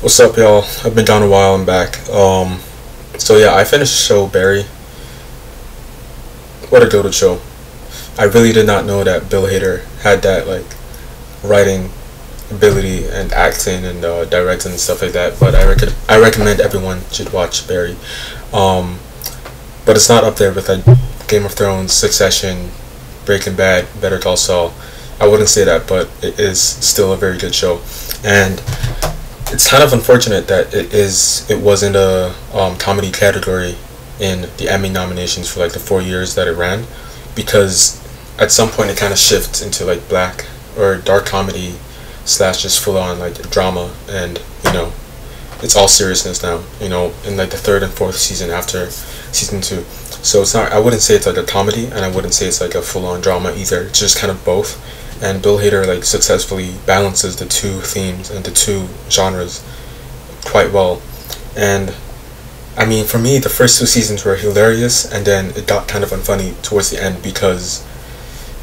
What's up, y'all? I've been gone a while. I'm back. Um, so yeah, I finished the show Barry. What a goated show! I really did not know that Bill Hader had that like writing ability and acting and uh, directing and stuff like that. But I rec- I recommend everyone should watch Barry. Um, but it's not up there with like Game of Thrones, Succession, Breaking Bad, Better Call Saul. I wouldn't say that, but it is still a very good show, and it's kind of unfortunate that it is it was in the um, comedy category in the Emmy nominations for like the four years that it ran, because at some point it kind of shifts into like black or dark comedy slash just full on like drama and you know it's all seriousness now you know in like the third and fourth season after season two. So it's not i wouldn't say it's like a comedy and i wouldn't say it's like a full on drama either. It's just kind of both and bill hader like successfully balances the two themes and the two genres quite well and i mean for me the first two seasons were hilarious and then it got kind of unfunny towards the end because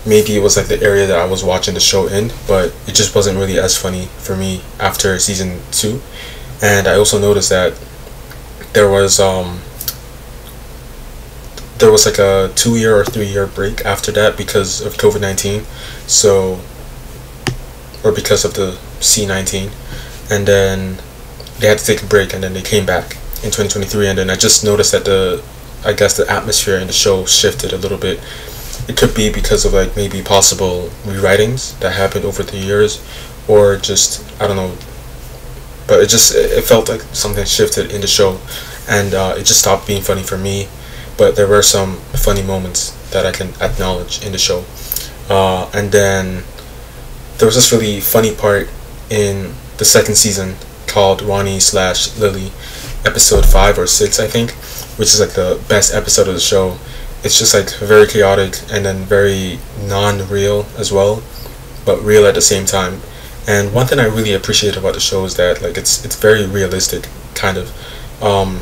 maybe it was like the area that I was watching the show in, but it just wasn't really as funny for me after season two. And I also noticed that there was um there was like a two year or three year break after that because of COVID nineteen, so or because of the C nineteen, and then they had to take a break and then they came back in twenty twenty three, and then I just noticed that the I guess the atmosphere in the show shifted a little bit. It could be because of like maybe possible rewritings that happened over the years or just i don't know. But it just it felt like something shifted in the show. And uh, it just stopped being funny for me but there were some funny moments that i can acknowledge in the show. Uh, and then there was this really funny part in the second season called ronny slash lily episode 5 or 6 i think which is like the best episode of the show. It's just like very chaotic and then very non-real as well but real at the same time. And one thing i really appreciate about the show is that like it's it's very realistic kind of. Um,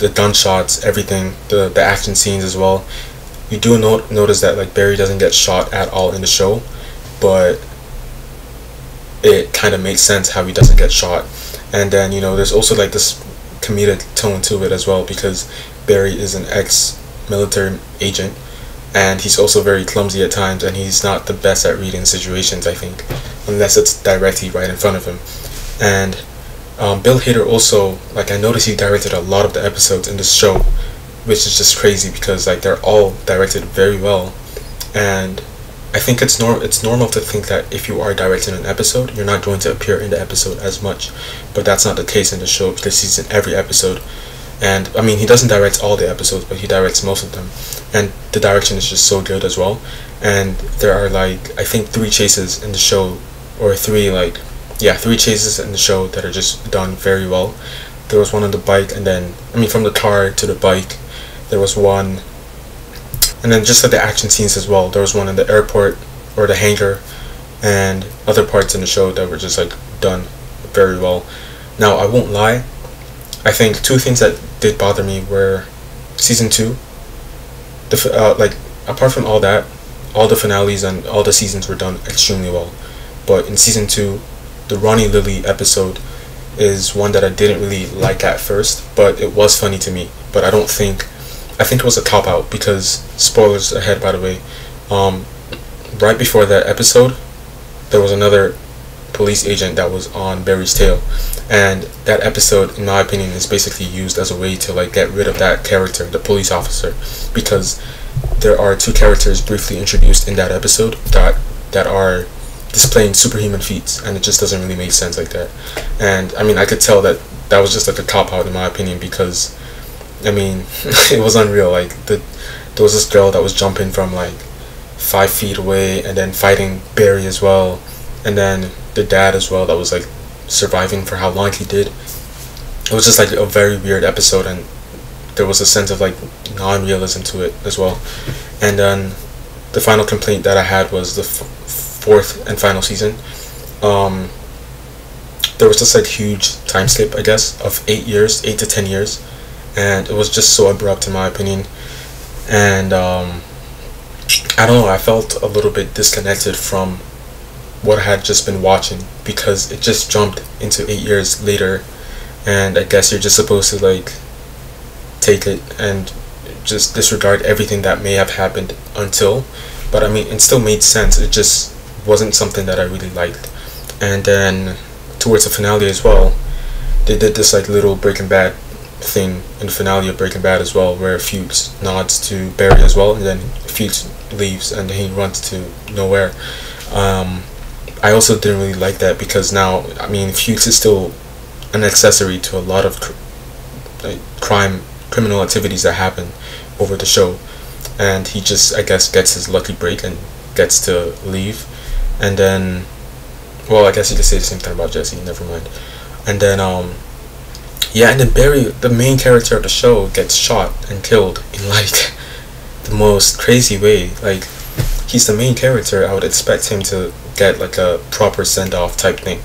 the gunshots everything the the action scenes as well. You do not notice that like barry doesn't get shot at all in the show but it kind of makes sense how he doesn't get shot. And then you know there's also like this comedic tone to it as well because barry is an ex military agent and he's also very clumsy at times and he's not the best at reading situations i think unless it's directly right in front of him. And um, bill hader also like i noticed he directed a lot of the episodes in this show which is just crazy because like they're all directed very well. And i think it's norm it's normal to think that if you are directing an episode you're not going to appear in the episode as much. But that's not the case in the show. Because he's in every episode. And I mean he doesn't direct all the episodes but he directs most of them. And the direction is just so good as well. And there are like I think three chases in the show or three like yeah three chases in the show that are just done very well there was one on the bike and then I mean from the car to the bike there was one and then just like the action scenes as well there was one in the airport or the hangar and other parts in the show that were just like done very well now I won't lie I think two things that did bother me were season two. The uh, like apart from all that, all the finales and all the seasons were done extremely well. But in season two, the Ronny Lily episode is one that I didn't really like at first, but it was funny to me. But I don't think I think it was a cop out because spoilers ahead by the way. Um, right before that episode, there was another police agent that was on Barry's tail. And that episode, in my opinion, is basically used as a way to like get rid of that character, the police officer, because there are two characters briefly introduced in that episode that that are displaying superhuman feats, and it just doesn't really make sense like that. And I mean, I could tell that that was just like a cop out in my opinion because, I mean, it was unreal. Like the there was this girl that was jumping from like five feet away and then fighting Barry as well, and then the dad as well that was like surviving for how long he did. It was just like a very weird episode, and there was a sense of like non-realism to it as well. And then the final complaint that I had was the f- fourth and final season. Um, there was this like huge time skip, I guess, of eight years, eight to ten years, and it was just so abrupt in my opinion. And um, I don't know, I felt a little bit disconnected from what I had just been watching because it just jumped into eight years later, and I guess you're just supposed to like take it and just disregard everything that may have happened until. But I mean, it still made sense. It just wasn't something that I really liked. And then towards the finale as well, they did this like little Breaking Bad thing in the finale of Breaking Bad as well, where Fuches nods to Barry as well, and then Fuches leaves and he runs to nowhere. Um, I also didn't really like that because now, I mean, Fuches is still an accessory to a lot of cr- like, crime, criminal activities that happen over the show, and he just, I guess, gets his lucky break and gets to leave, and then, well, I guess you could say the same thing about Jesse. Never mind, and then, um, yeah, and then Barry, the main character of the show, gets shot and killed in like the most crazy way. Like, he's the main character. I would expect him to get like a proper send off type thing.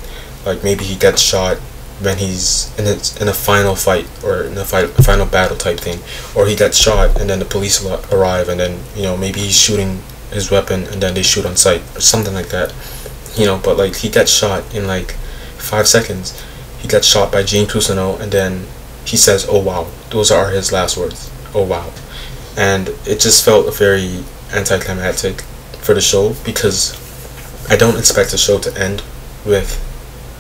Like maybe he gets shot when he's in a, in a final fight or in a fight, final battle type thing, or he gets shot and then the police arrive and then you know maybe he's shooting his weapon and then they shoot on sight or something like that. You know, but like he gets shot in like five seconds. He gets shot by Gene Cousineau and then he says, "Oh wow," those are his last words. "Oh wow," and it just felt very anticlimactic for the show because I don't expect the show to end with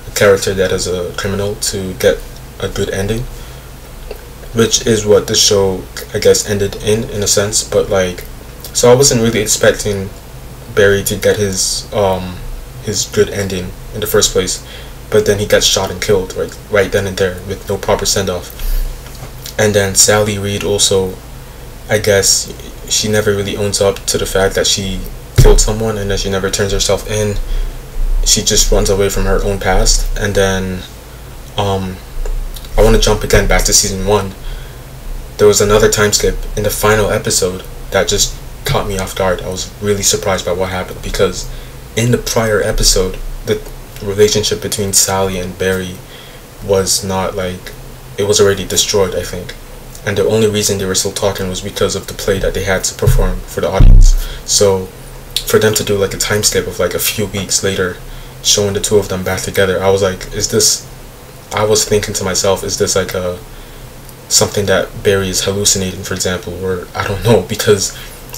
a character that is a criminal to get a good ending, which is what the show I guess ended in in a sense. But like, so I wasn't really expecting Barry to get his um his good ending in the first place, but then he gets shot and killed right right then and there with no proper send off. And then Sally Reed also, I guess she never really owns up to the fact that she killed someone and then she never turns herself in. She just runs away from her own past. And then, um, I want to jump again back to season one. There was another time skip in the final episode that just caught me off guard. I was really surprised by what happened because in the prior episode, the relationship between Sally and Barry was not like it was already destroyed, I think. And the only reason they were still talking was because of the play that they had to perform for the audience. So for them to do like a time skip of like a few weeks later showing the two of them back together i was like is this i was thinking to myself is this like a something that barry is hallucinating for example or i don't know because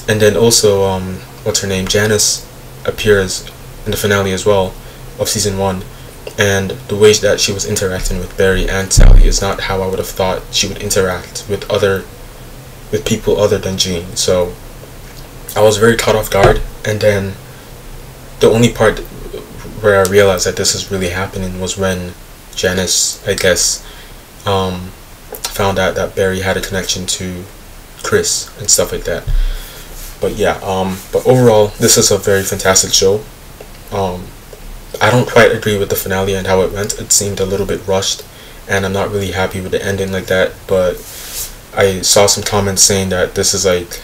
and then also um what's her name janice appears in the finale as well of season one and the way that she was interacting with barry and sally is not how i would have thought she would interact with other with people other than Gene. So I was very caught off guard, and then the only part where I realized that this is really happening was when Janice, I guess, um, found out that Barry had a connection to Chris and stuff like that. But yeah, um, but overall, this is a very fantastic show. Um, I don't quite agree with the finale and how it went. It seemed a little bit rushed, and I'm not really happy with the ending like that. But I saw some comments saying that this is like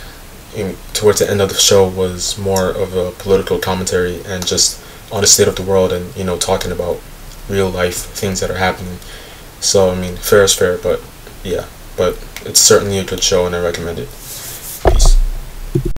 in, towards the end of the show was more of a political commentary and just on the state of the world and you know talking about real life things that are happening. So I mean, fair is fair, but yeah, but it's certainly a good show and I recommend it.